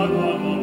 Amen.